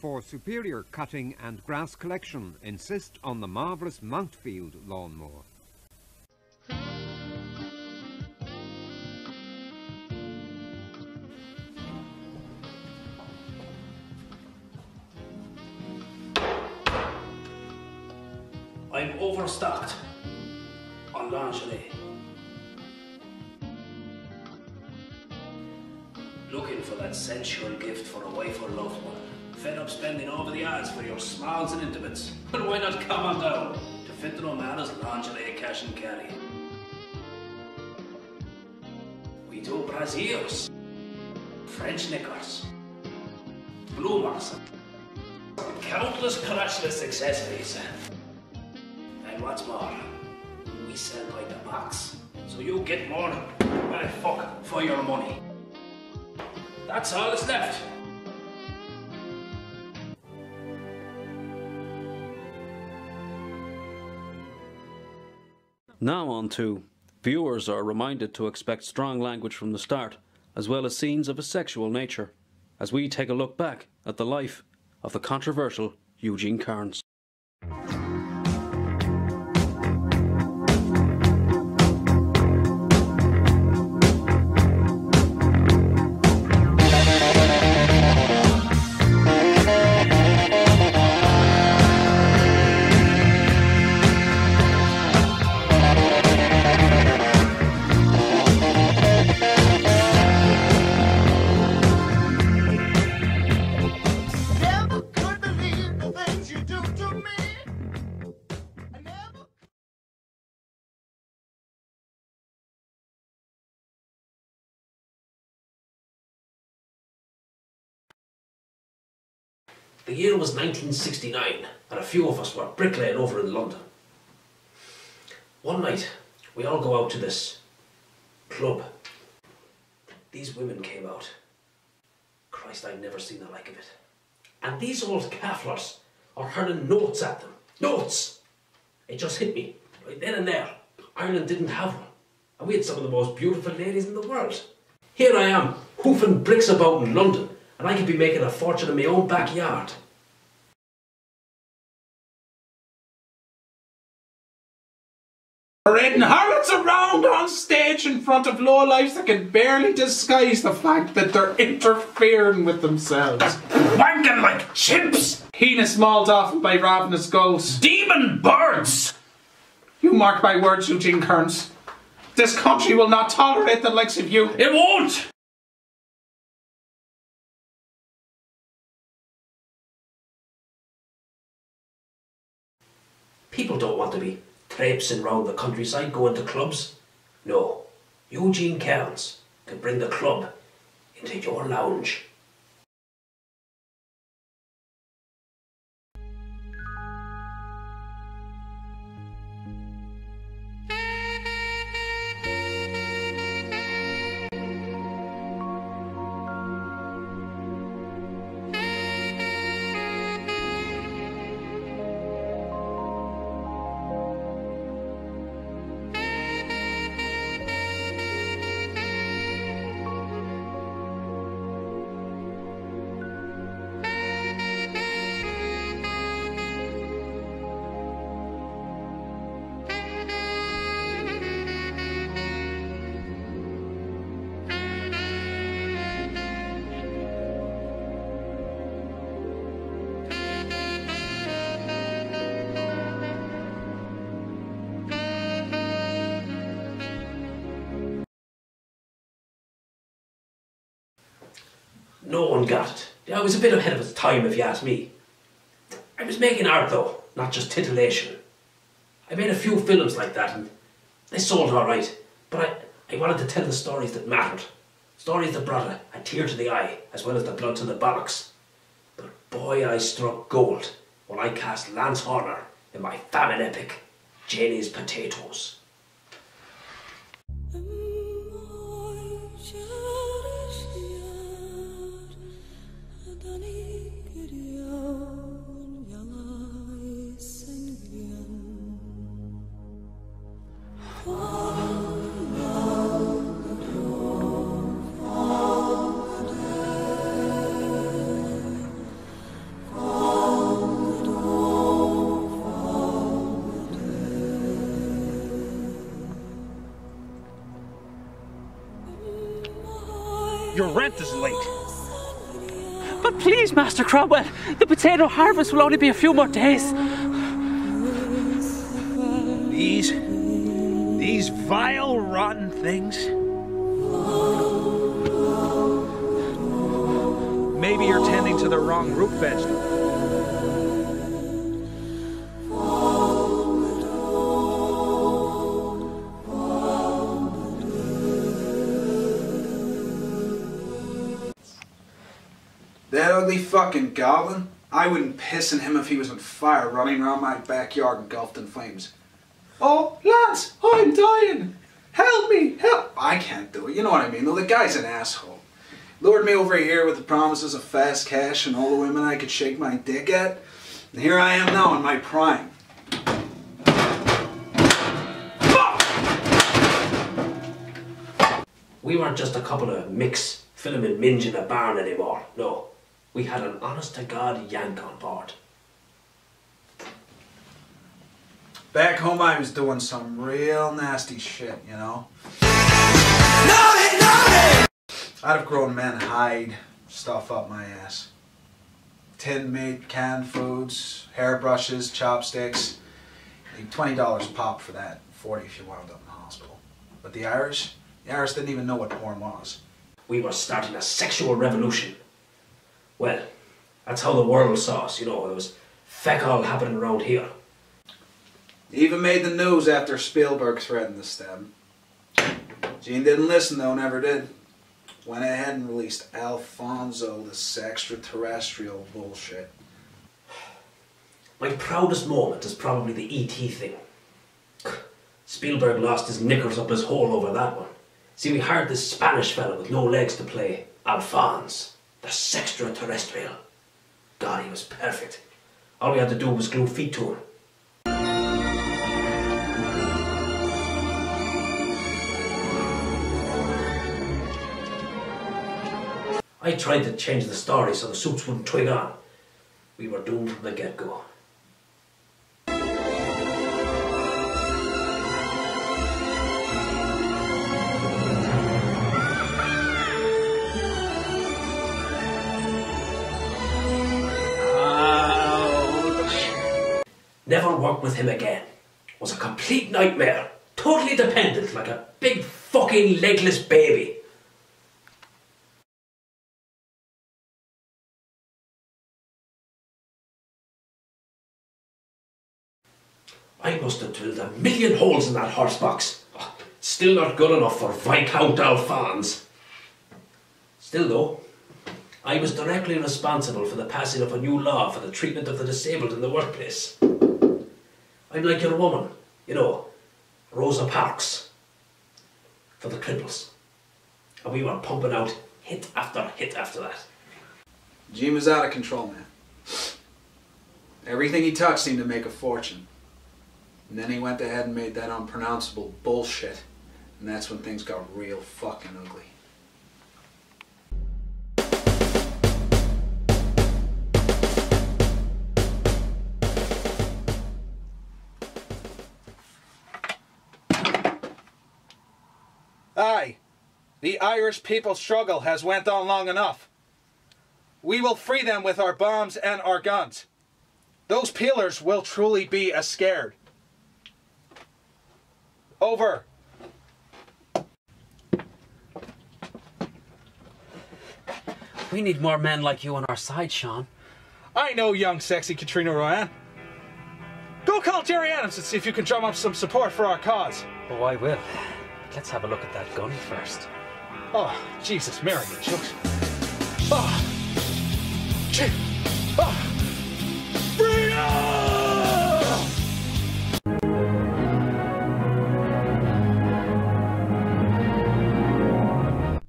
for superior cutting and grass collection insist on the marvellous Mountfield lawnmower. I'm overstocked on lingerie. Looking for that sensual gift for a wife or loved one. Fed up spending over the odds for your smiles and intimates. But why not come on down to Fintan O'Malley's lingerie cash and carry? We do brassieres, French knickers, bloomers, countless crotchless accessories. And what's more, we sell by the box. So you get more, well, fuck, for your money. That's all that's left. Now on to viewers are reminded to expect strong language from the start, as well as scenes of a sexual nature, as we take a look back at the life of the controversial Eugene Cairns. The year was 1969, and a few of us were bricklaying over in London. One night, we all go out to this club. These women came out. Christ, I've never seen the like of it. And these old cafflers are hurling notes at them. Notes! It just hit me, right then and there. Ireland didn't have one. And we had some of the most beautiful ladies in the world. Here I am, hoofing bricks about in London, and I could be making a fortune in my own backyard. parading harlots around on stage in front of lowlifes that can barely disguise the fact that they're interfering with themselves. Wanking like chimps! Heinous mauled off by ravenous gulls. Demon birds! You mark my words, Eugene Cairns. This country will not tolerate the likes of you. It won't! People don't want to be traipsing round the countryside going to clubs. No, Eugene Cairns can bring the club into your lounge. No one got it. I was a bit ahead of its time, if you ask me. I was making art, though, not just titillation. I made a few films like that, and they sold all right. But I, I wanted to tell the stories that mattered. Stories that brought a, a tear to the eye, as well as the blood to the bollocks. But boy, I struck gold when I cast Lance Horner in my famine epic, Janie's Potatoes. Rent is late. But please, Master Cromwell, the potato harvest will only be a few more days. These. these vile, rotten things. Maybe you're tending to the wrong root vegetable. That ugly fucking goblin? I wouldn't piss in him if he was on fire running around my backyard engulfed in flames. Oh, lads, I'm dying! Help me! Help! I can't do it, you know what I mean, the guy's an asshole. Lured me over here with the promises of fast cash and all the women I could shake my dick at. And here I am now in my prime. We weren't just a couple of mix filming minge in a barn anymore. No, we had an honest to God yank on board. Back home I was doing some real nasty shit, you know? I'd have grown men hide stuff up my ass. Tin meat, canned foods, hairbrushes, chopsticks. Like $20 pop for that, 40 if you wound up in the hospital. But the Irish, the Irish didn't even know what porn was. We were starting a sexual revolution. Well, that's how the world saw us, you know, there was feck all happening around here. He Even made the news after Spielberg threatened to stem. Gene didn't listen though, never did. Went ahead and released Alfonso, this extraterrestrial bullshit. My proudest moment is probably the E.T. thing. Spielberg lost his knickers up his hole over that one. See, we hired this Spanish fella with no legs to play Alphonse, the sextraterrestrial. God, he was perfect. All we had to do was glue feet to him. I tried to change the story so the suits wouldn't twig on. We were doomed from the get-go. Worked with him again. Was a complete nightmare. Totally dependent, like a big fucking legless baby. I must have drilled a million holes in that horse box. Oh, Still not good enough for Viscount Alphonse. Still though, I was directly responsible for the passing of a new law for the treatment of the disabled in the workplace. I'm like your woman, you know, Rosa Parks, for the cripples. And we were pumping out hit after hit after that. Jim was out of control, man. Everything he touched seemed to make a fortune. And then he went ahead and made that unpronounceable bullshit. And that's when things got real fucking ugly. The Irish people's struggle has went on long enough. We will free them with our bombs and our guns. Those peelers will truly be a scared. Over. We need more men like you on our side, Sean. I know young, sexy Katrina Royan. Go call Gerry Adams and see if you can drum up some support for our cause. Oh, I will. Let's have a look at that gun first. Oh, Jesus, Mary and jokes. Oh. Gee. Oh. Freedom!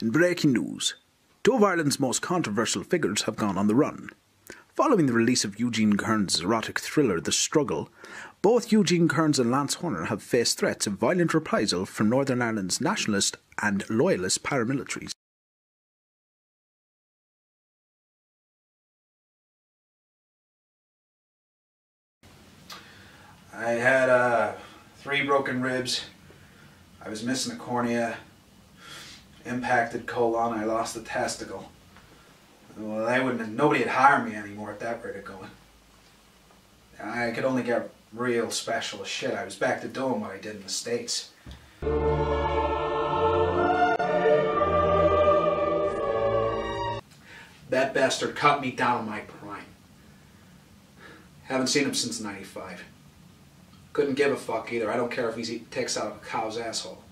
In breaking news, two of Ireland's most controversial figures have gone on the run. Following the release of Eugene Cairns' erotic thriller The Struggle, both Eugene Cairns and Lance Horner have faced threats of violent reprisal from Northern Ireland's nationalist and loyalist paramilitaries. I had uh, three broken ribs. I was missing a cornea. impacted colon, I lost a testicle. Well, they wouldn't. Nobody would hire me anymore at that rate of going. I could only get real specialist shit. I was back to doing what I did in the states. That bastard cut me down my prime. Haven't seen him since '95. Couldn't give a fuck either. I don't care if he takes out a cow's asshole.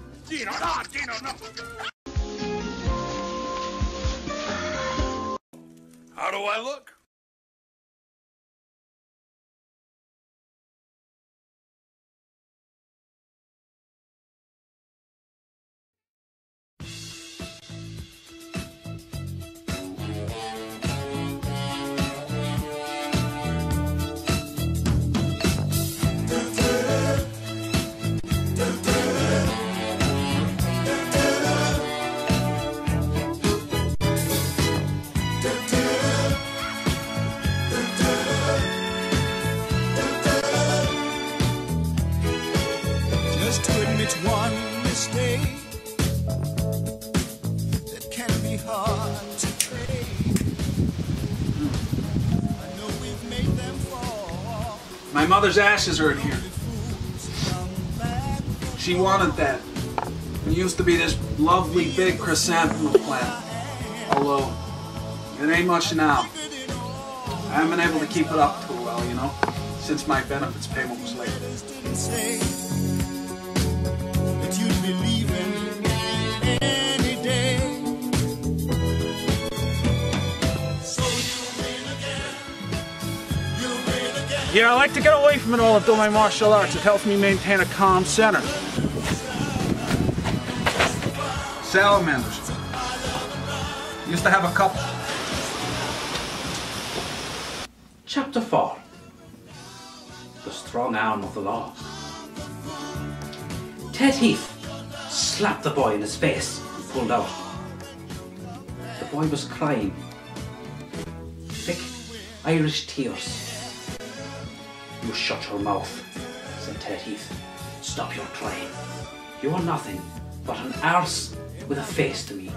How do I look? My mother's ashes are in here. She wanted that. It used to be this lovely big chrysanthemum plant. Although, it ain't much now. I haven't been able to keep it up too well, you know, since my benefits payment was late. Again. Yeah, I like to get away from it all and do my martial arts. It helps me maintain a calm center. Salamanders. Used to have a couple. Chapter 4 The Strong Arm of the Law. Ted Heath slapped the boy in his face and pulled out. The boy was crying. Thick Irish tears. You shut your mouth, said Ted Heath. Stop your crying. You are nothing but an arse with a face to me.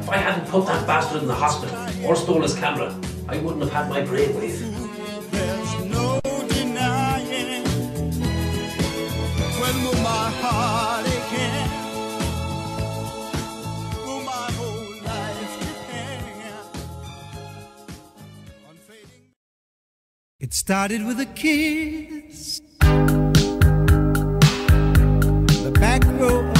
If I hadn't put that bastard in the hospital or stole his camera, I wouldn't have had my brainwave. There's no denying when will my heart started with a kiss. The back row